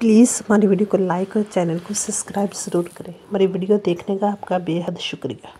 Please हमारी video को like और चैनल को सब्सक्राइब ज़रूर करें। हमारी वीडियो देखने का आपका बेहद शुक्रिया।